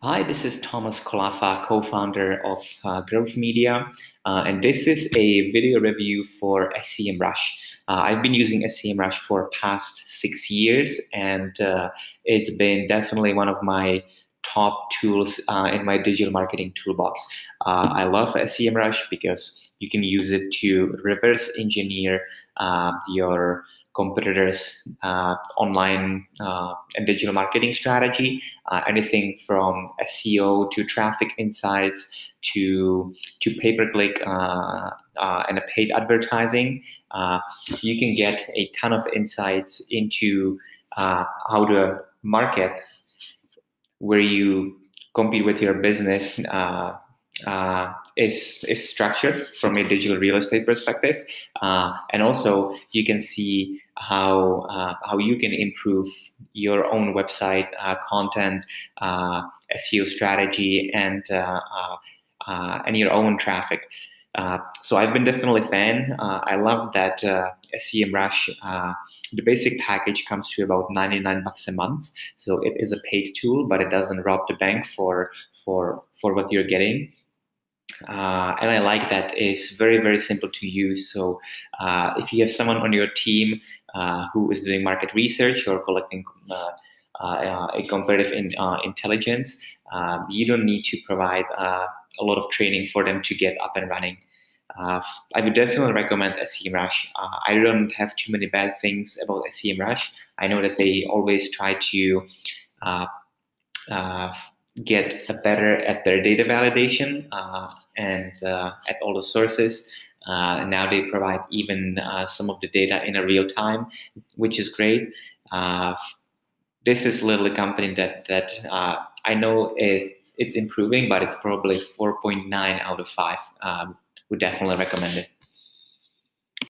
Hi, this is Tomas Kolafa, co-founder of uh, Growth Media, uh, and this is a video review for SEMrush. Uh, I've been using SEMrush for past six years, and uh, it's been definitely one of my top tools uh, in my digital marketing toolbox. Uh, I love SEMrush because you can use it to reverse engineer your competitors' uh, online uh, and digital marketing strategy, uh, anything from SEO to traffic insights to to pay per click uh, uh, and a paid advertising. Uh, you can get a ton of insights into how to market where you compete with your business uh, is is structured from a digital real estate perspective, uh, and also you can see how uh, how you can improve your own website uh, content, uh, SEO strategy, and uh, and your own traffic. So I've been definitely a fan. I love that SEMrush. the basic package comes to about 99 bucks a month. So it is a paid tool, but it doesn't rob the bank for for for what you're getting uh, and I like that it's very very simple to use. So uh, if you have someone on your team uh, who is doing market research or collecting uh, uh, a comparative in, uh, intelligence, you don't need to provide a lot of training for them to get up and running. I would definitely recommend SEMrush. I don't have too many bad things about SEMrush. I know that they always try to get better at their data validation uh, and uh, at all the sources. Uh, now they provide even uh, some of the data in a real time, which is great. Uh, this is literally a company that that uh, I know is it's improving, but it's probably 4.9 out of 5. Um, would definitely recommend it.